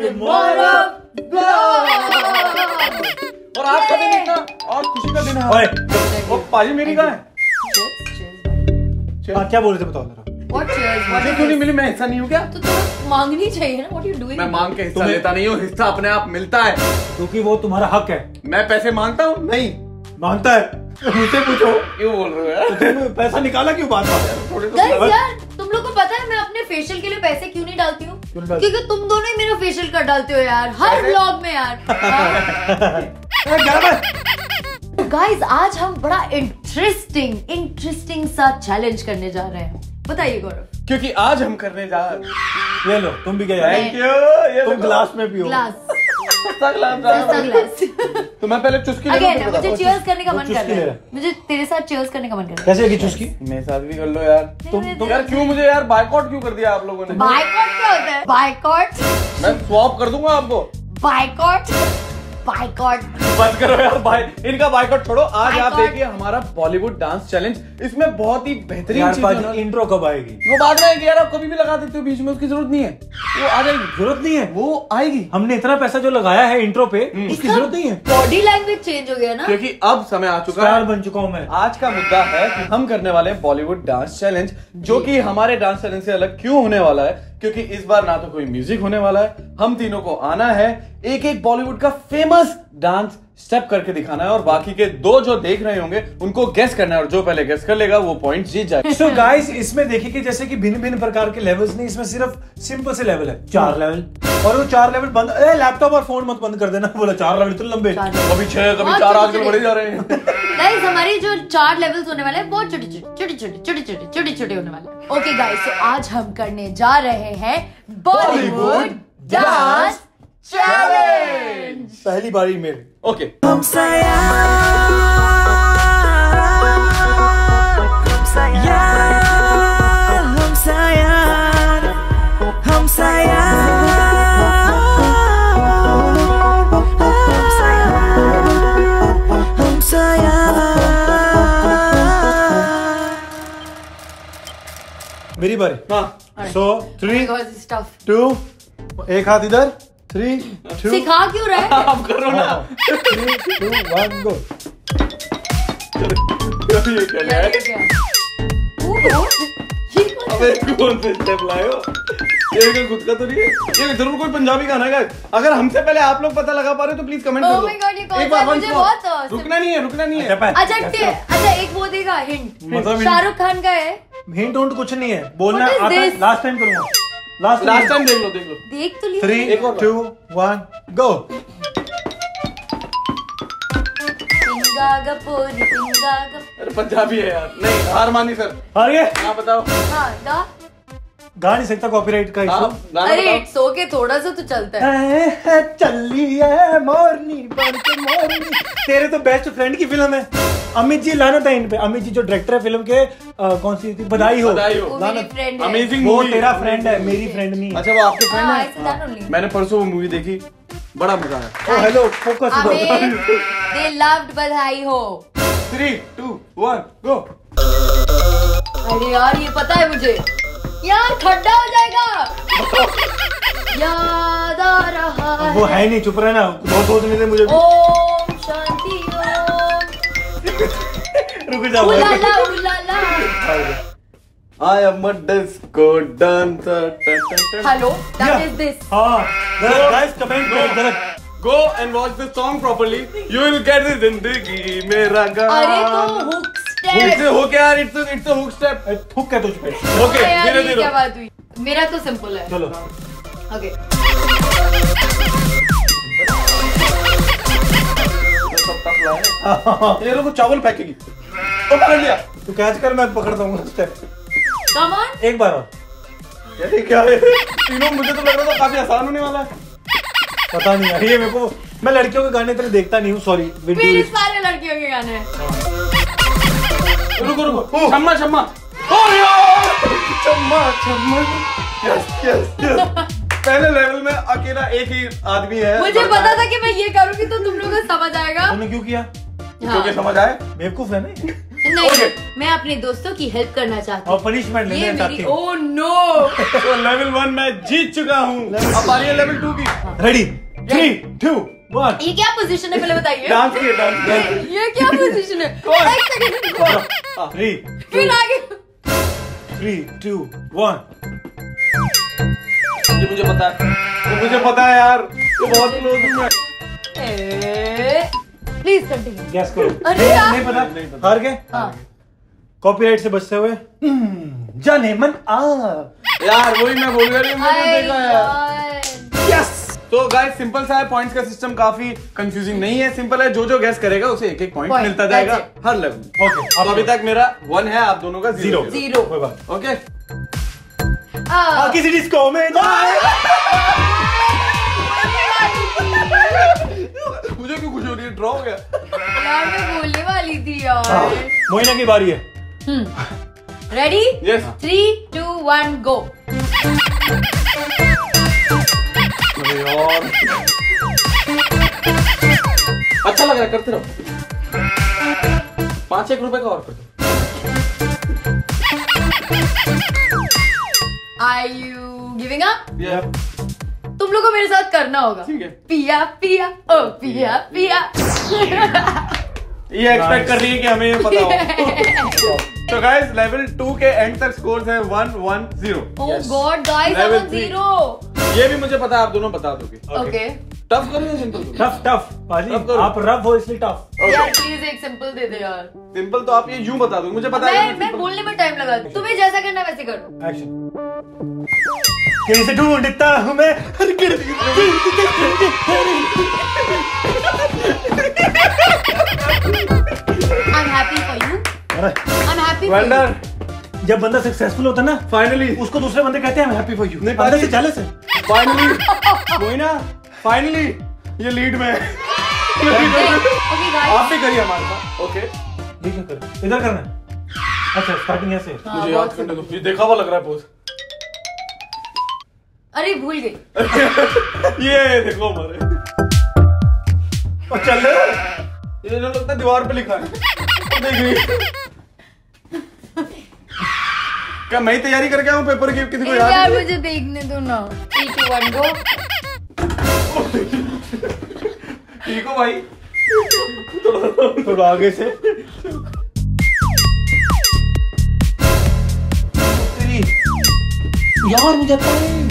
और आज का दिन इतना और खुशी का दिन है। ओए वो पाजी मेरी कहाँ है. हाँ, क्या बोल रहे थे बताओ जरा। मुझे क्यों नहीं मिली? मैं हिस्सा नहीं हूँ क्या? तो तुम्हें मांगनी चाहिए ना? व्हाट यू डूइंग मैं मांग के हिस्सा लेता नहीं हूँ। हिस्सा अपने आप मिलता है। क्योंकि वो तुम्हारा हक है। मैं पैसे माँगता हूँ? नहीं मानता है। मुझसे पूछो। क्यों बोल रहे हो यार? तुम पैसा निकाला क्यों बात तो यार तुम लोग को पता है मैं अपने फेशियल के लिए पैसे क्यों नहीं डालती हूँ? क्यों नहीं डालती? क्योंकि तुम दोनों ही मेरा फेशियल कर डालते हो यार हर ब्लॉग में यार। गाइस आज हम बड़ा इंटरेस्टिंग इंटरेस्टिंग सा चैलेंज करने जा रहे हैं। बताइए गौरव। क्योंकि आज हम करने जा रहे ये लो तुम भी गए थैंक यू ये तुम ग्लास में पियो। ग्लास सस्ता ग्लास सस्ता ग्लास तो मैं पहले चुस्की ले लूँ, मुझे। चीयर्स करने का मन कर रहा है। मुझे तेरे साथ चीयर्स करने का मन कर रहा कैसे की चुस्की? मेरे साथ भी कर लो यार। तुम- तुम यार क्यों मुझे यार बायकॉट क्यों कर दिया आप लोगों ने? बायकॉट क्या होता है? बायकॉट मैं स्वाप कर दूँगा आपको। Boycott boycott. बंद करो यार भाई इनका बाइकॉट छोड़ो। आज आप देखिए हमारा बॉलीवुड डांस चैलेंज इसमें बहुत ही बेहतरीन इंट्रो कब आएगी? वो बाद में आएगी यार आप कभी भी लगा देते हो बीच में उसकी ज़रूरत नहीं है। वो आ जाएगी। ज़रूरत नहीं है? वो आएगी। हमने इतना पैसा जो लगाया है इंट्रो पे उसकी ज़रूरत नहीं है। बॉडी लैंग्वेज चेंज हो गया ना? क्योंकि अब समय आ चुका है। बन चुका हूँ मैं। आज का मुद्दा है कि हम करने वाले हैं बॉलीवुड डांस चैलेंज जो कि हमारे डांस चैलेंज से अलग क्यों होने वाला है क्योंकि इस बार ना तो कोई म्यूज़िक होने वाला है, हम तीनों को आना है। एक एक बॉलीवुड का फ़ेमस डांस स्टेप करके दिखाना है और बाकी के दो जो देख रहे होंगे उनको गेस करना है और जो पहले गेस कर लेगा वो पॉइंट जीत जाएगा। सो गाइस इसमें देखिए कि जैसे कि भिन्न भिन्न प्रकार के लेवल्स नहीं इसमें सिर्फ़ सिंपल से लेवल है। चार hmm. लेवल और वो चार लेवल बंद अरे लैपटॉप और फ़ोन मत बंद कर देना। बोला चार लेवल इतने तो लंबे। कभी छह कभी हाँ, चार आजकल बढ़े जा रहे हैं। गाइस हमारी जो चार लेवल्स होने वाले हैं बहुत छोटे छोटे छोटे छोटे छोटे छोटे छोटे होने वाले ओके गाइस तो आज हम करने जा रहे हैं बॉलीवुड डांस पहली बारी मेरे। ओके मेरी बारी। हाँ। सो थ्री टू एक हाथ इधर। थ्री टू सिखा क्यों रहे? आप करो ना। Three two one go. ये क्या है अबे कौन से स्टेप लाए हो? ये क्या खुद का तो नहीं है? ये ज़रूर कोई पंजाबी गाना है अगर हमसे पहले आप लोग पता लगा पा रहे हो तो प्लीज़ कमेंट Oh कर दो। my God, ये कौन एक बार मुझे बहुत, रुकना नहीं है रुकना नहीं है। अच्छा अच्छा एक वो देगा हिंट मतलब शाहरुख खान का है। हिंट उंट कुछ नहीं है। बोलना? लास्ट टाइम करूँगा। लास्ट लास्ट टाइम देख लो देख लो। देख तो लिया। थ्री। टू वन गो अरे पंजाबी है यार। नहीं हार मानी सर। हार गए? हाँ बताओ। हाँ गा गा नहीं सकता कॉपीराइट का हाँ इशू अरे बताओ। इट्स ओके थोड़ा सा तो चलता है। चली है मोरनी मोरनी। तेरे तो बेस्ट फ्रेंड की फ़िल्म है। अमित जी लानत है इन पे। अमित जी जो डायरेक्टर है फ़िल्म के अ, कौन सी थी? बधाई हो। बधाई हो। लानत है। अमेजिंग वो तेरा फ्रेंड है मेरी फ्रेंड नहीं अच्छा वो आपके फ्रेंड हाँ है. मैंने परसों वो मूवी देखी। बड़ा मज़ा आया। ओ हेलो फोकस दे लव्ड बधाई हो। थ्री टू वन गो अरे यार ये पता है मुझे। यार ठंडा हो जाएगा। याद आ रहा है वो है। नहीं चुप रहना। बहुत सोचने दे मुझे ओम शांति। रुक जाओ उलाला उलाला। I am a disco dancer hello that is this हाँ गाइस कमेंट करो जरा। Go and watch the song properly. You will get the ज़िंदगी मेरा गाना. अरे तो hook It's step a hook यार. It's a it's a hook step. थुक है तुझ पे। Okay, धीरे ये धीरे. क्या बात हुई? मेरा तो सिंपल है। चलो। ओके ये लोग चावल फेंकेगी. ओ पकड़ लिया. तू कैच कर मैं पकड़ता हूँ स्टेप कम ऑन एक बार और ये क्या है? तीनों मुझे तो लग रहा था काफ़ी आसान होने वाला है. पता नहीं यार ये मेरे को मैं लड़कियों के गाने इतने देखता नहीं हूँ सॉरी मेरे सारे लड़कियों के गाने हैं रुको रुको. छम्मा छम्मा. ओ यार. छम्मा छम्मा. Yes yes yes. पहले लेवल में अकेला एक ही आदमी है. मुझे पता था कि मैं ये करूँगी तो तुम लोगों को समझ आएगा। तुमने क्यों किया? हाँ। क्योंकि समझ आए. बेवकूफ़ है ना नहीं Okay. मैं अपने दोस्तों की हेल्प करना चाहती हूँ। ये लेना चाहती हूँ। ओ नो तो लेवल वन मैं जीत चुका हूँ। अब आ रही है। लेवल टू की रेडी थ्री टू ये क्या पोजीशन है? पहले बताइए। डांस की डांस ये- क्या पोजीशन है? कौन? एक सेकंड थ्री फिर आगे। थ्री टू वन मुझे पता है। ये मुझे पता है यार ये बहुत क्लोज हूँ मैं। प्लीज़ कंटिन्यू गैस करो। अरे नहीं, नहीं पता। हार गए? हाँ। कॉपीराइट से बचते हुए। हम्म, जाने मन आ। यार वही मैं बोल रहा हूँ मैंने देखा यार। यस तो गाइस सिंपल सा है पॉइंट्स का सिस्टम काफ़ी कंफ्यूजिंग नहीं है। सिंपल है जो जो गैस करेगा उसे एक एक पॉइंट मिलता जाएगा हर लेवल ओके तो अभी तक मेरा वन है आप दोनों का ज़ीरो ज़ीरो Zero. कोई बात ओके आ, हाँ, किसी डिस्को में जाए मुझे क्यों खुश हो रही है? ड्रॉ हो गया। यार मैं बोलने वाली थी यार। मोइना की बारी है। Ready Yes. Three two one go यार। अच्छा लग रहा है करते रहो। पाँच एक रुपए का और कर दो। I you giving up Yeah. तुम लोगों को मेरे साथ करना होगा। ठीक है। पिया पिया ओ पिया पिया ये एक्सपेक्ट कर रही है कि हमें ये पता हो। तो गाइस लेवल टू के एंड तक स्कोर्स है one one zero god guys. Zero ये भी मुझे पता है आप दोनों बता दोगे। ओके टफ करो या सिंपल टफ टफ पाजी आप रफ हो इसलिए टफ यार प्लीज़ एक सिंपल दे दे यार। सिंपल तो आप ये यूँ बता दो मुझे पता है मैं मैं बोलने में टाइम लगा तुम्हें जैसा करना वैसे करो। एक्शन कहीं से ढूंढता हूँ मैं। हर आई आई वेल जब बंदा सक्सेसफुल होता है ना फाइनली उसको दूसरे बंदे कहते हैं हैप्पी फॉर यू नहीं, से जेलस है। फाइनली कोई ना। फाइनली ये लीड में है। आप भी करिए हमारे साथ। ओके ये कर? इधर करना है। अच्छा स्टार्टिंग ऐसे। मुझे याद करने दो। ये देखा हुआ लग रहा है पोज अरे भूल गई। ये देखो हमारे। और चल रहे ये जो लगता है दीवार पे लिखा है। देख क्या मैं तैयारी करके आऊँ पेपर की? किसी को याद यार मुझे देखने दो ना। थ्री टू वन गो ठीक हो भाई। थोड़ा आगे से। यार मुझे पता है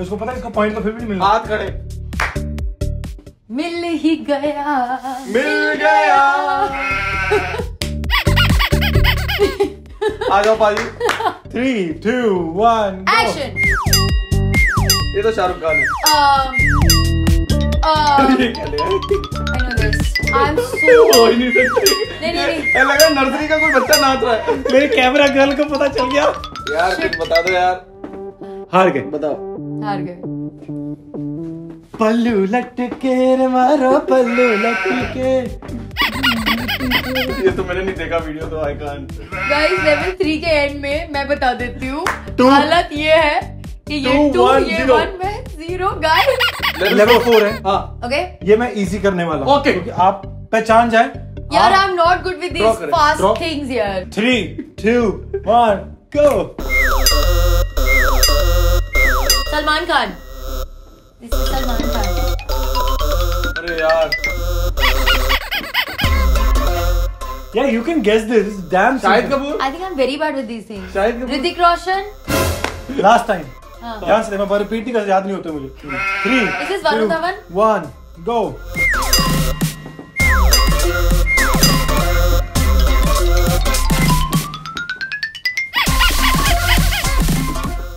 उसको पता है इसका पॉइंट तो फिर भी नहीं मिलना हाथ खड़े। मिल ही गया। मिल गया। आ जाओ पाजी। थ्री टू वन एक्शन ये तो शाहरुख खान है। Um um हो so. नहीं सकती। नहीं, नहीं, नहीं। ये लग रहा नर्सरी का कोई बच्चा नाच रहा है। मेरे कैमरा गर्ल को पता चल गया। यार कुछ बता दो यार। हार गए। बताओ। हार गए। पल्लू लटके रे मारो पल्लू लटके। ये तो मैंने नहीं देखा वीडियो तो I can't guys level three के एंड में मैं बता देती हूँ. हालत ये है कि ये टू ये वन में ज़ीरो गाइस लेवल फोर है. हाँ. ओके ये मैं इजी करने वाला हूँ. Okay. क्योंकि आप पहचान जाए. यार I am not good with this fast things यार. Three two one go Salman Khan. This is Salman Khan. अरे यार. Yeah you can guess this damn Shahid Kapoor? I think I am very bad with these things Shahid Kapoor? Hrithik Roshan last time हाँ ध्यान से देख मैं repeat नहीं कर याद नहीं होते मुझे। थ्री? वन गो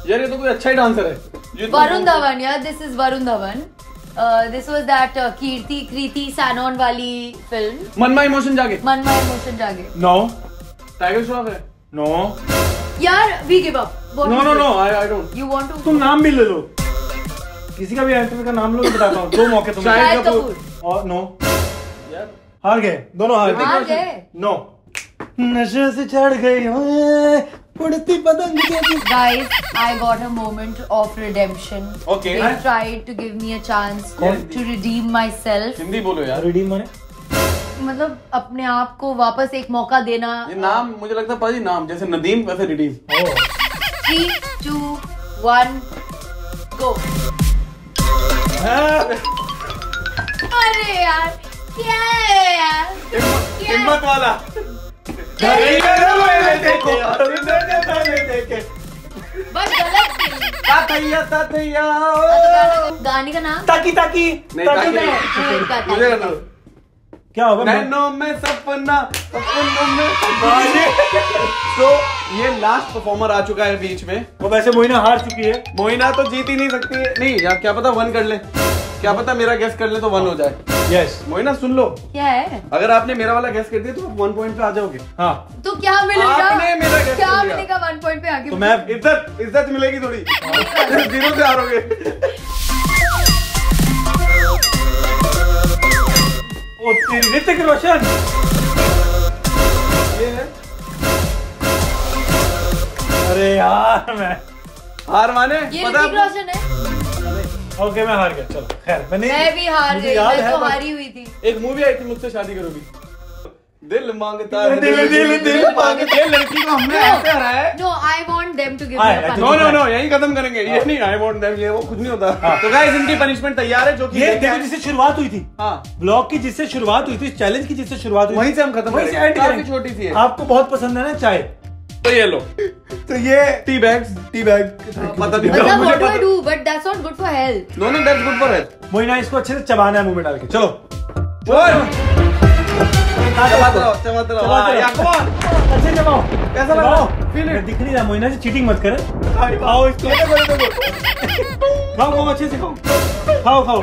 यार ये तो कोई अच्छा ही डांसर है। वरुण धवन यार this is Varun Dhawan this was that Kirti Kriti Sanon वाली फ़िल्म मन में इमोशन जागे मन माय इमोशन जागे नो टाइगर श्रॉफ है। नो यार we give up no no no I I don't you want to तुम नाम भी ले लो। किसी का भी एक्टर का नाम लो मैं बताता हूँ। दो मौके तुम्हें। शाहिद कपूर। और नो यार। हार गए। दोनों हार गए। हार गए। नो नशे से चढ़ गई ओए, उड़ती पतंग जैसी guys i got a moment of redemption. Okay. they tried to give me a chance to redeem myself. Hindi बोलो यार। रिडीम माने? मतलब अपने आप को वापस एक मौका देना। ये नाम मुझे लगता है पाजी नाम जैसे नदीम वैसे redeem three two one go अरे यार क्या है यार? है? हिम्मत वाला। गलत गाने का नाम? ताकी ताकी ताकि। मुझे करना क्या होगा नैनो में सपना सपनों में सपना। तो ये लास्ट परफॉर्मर आ चुका है बीच में। वो वैसे मोइना हार चुकी है। मोहिना तो जीत ही नहीं सकती है। नहीं यार क्या पता वन कर ले। क्या पता मेरा गेस कर ले तो वन हो जाए। यस मोइना सुन लो। क्या है? अगर आपने मेरा वाला गेस कर दिया तो आप वन पॉइंट पे आ जाओगे। हाँ। तो क्या मिलेगा? आपने मेरा guess क्या कर मिलेगा वन पॉइंट पे आगे? तो मैं इज़्ज़त इज़्ज़त मिलेगी थोड़ी। ज़ीरो से हारोगे। ओ तेरी ऋतिक रोशन। ये है। अरे यार मैं हार माने? ये पता रोशन है। ओके मैं हार गया चलो खैर मैंने मैं भी हार गई मैं तो हारी हुई थी। एक मूवी आई थी मुझसे शादी करोगी। दिल माँगता है दिल, दिल, दिल माँगता है। लड़की को हमने ऐसे हराया है। No I want them to give me no no no यही खत्म करेंगे ये नहीं आई वांट देम ये वो कुछ नहीं होता। तो गाइस इनकी पनिशमेंट तैयार है जो कि ये देखो जिससे शुरुआत हुई थी। हाँ। ब्लॉग की जिससे शुरुआत हुई थी चैलेंज की जिससे शुरुआत हुई वहीं से हम खत्म वहीं से काफ़ी करेंगे। छोटी सी है। आपको बहुत पसंद है ना चाय तो ये लो। तो ये टी बैग्स टी बैग पता नहीं। मतलब what do I do but that's not good for health no no that's good for health Moina इसको अच्छे से चबाना है मुँह में डाल के। चलो। चबाते रहो चबाते रहो। चबाते हाँ, रहो। या, come on। अच्छे से चबाओ। कैसा लग? रहा है? Feel it. दिख नहीं रहा मोइना से चीटिंग मत करे। खाओ इसको। खाओ खाओ अच्छे से खाओ। खाओ खाओ।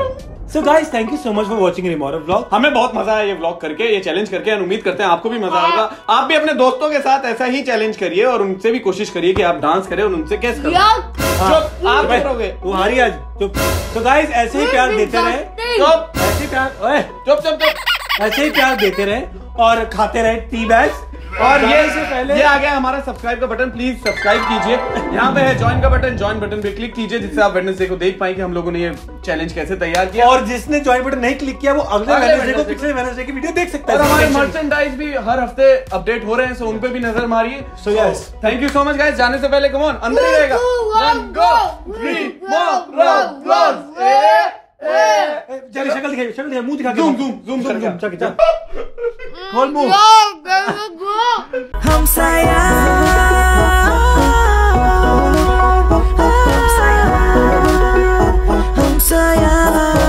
So guys thank you so much for watching रिमोर vlog हमें बहुत मज़ा आया ये व्लॉग करके ये चैलेंज करके और उम्मीद करते हैं आपको भी मज़ा आएगा। आप भी अपने दोस्तों के साथ ऐसा ही चैलेंज करिए और उनसे भी कोशिश करिए कि आप डांस करें और उनसे कैसे करें। आप करोगे? वो हारी आज चुप। तो गाइस ऐसे ही प्यार देते रहे। चुप। ऐसे ही प्यार ओए। चुप चुप चुप। ऐसे ही प्यार देते रहे और खाते रहे टी बैग्स और ये से पहले ये आ गया हमारा सब्सक्राइब का बटन प्लीज़ सब्सक्राइब कीजिए। यहाँ पे है ज्वाइन का बटन ज्वाइन बटन पे क्लिक कीजिए जिससे आप वेडनेसडे को देख पाए कि हम लोगों ने ये चैलेंज कैसे तैयार किया। और जिसने ज्वाइन बटन नहीं क्लिक किया वो अगले वेडनेसडे को पिछले वेडनेसडे की वीडियो देख सकता और है हमारे मर्चेंडाइज भी हर हफ़्ते अपडेट हो रहे हैं सो उन पे भी नज़र मारिए। So yes thank you so much guys जाने से पहले कम ऑन अंदर ही रहेगा। One, go, three, more, round, close. चल शक्ल दिखाई शक्ल दिखाई मुँह दिखा zoom zoom zoom zoom zoom. चल चल खोल मुँह। हम साया हम साया हम साया।